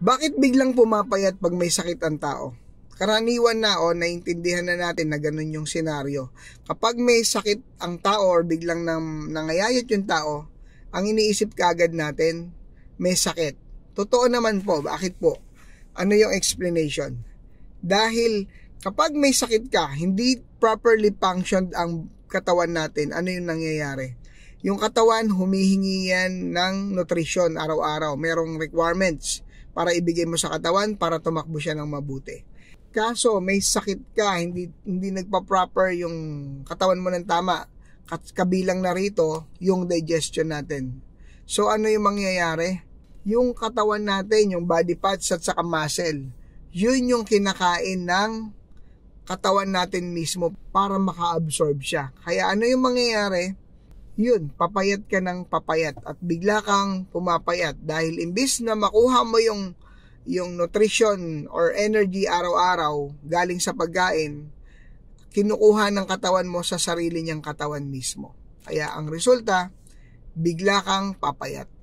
Bakit biglang pumapayat pag may sakit ang tao? Karaniwan na o naintindihan na natin na ganun yung senaryo. Kapag may sakit ang tao or biglang nang, nangayayat yung tao, ang iniisip kagad natin, may sakit. Totoo naman po, bakit po? Ano yung explanation? Dahil kapag may sakit ka, hindi properly functioned ang katawan natin, ano yung nangyayari? Yung katawan, humihingi yan ng nutrition araw-araw. Merong requirements para ibigay mo sa katawan para tumakbo siya ng mabuti. Kaso may sakit ka, hindi hindi nagpa-proper yung katawan mo ng tama. Kabilang na rito yung digestion natin. So ano yung mangyayari? Yung katawan natin, yung body parts at saka muscle, yun yung kinakain ng katawan natin mismo para maka-absorb siya. Kaya ano yung mangyayari? Yun, papayat ka ng papayat at bigla kang pumapayat dahil imbis na makuha mo yung yung nutrition or energy araw-araw galing sa pagkain, kinukuha ng katawan mo sa sarili niyang katawan mismo. Kaya ang resulta, bigla kang papayat.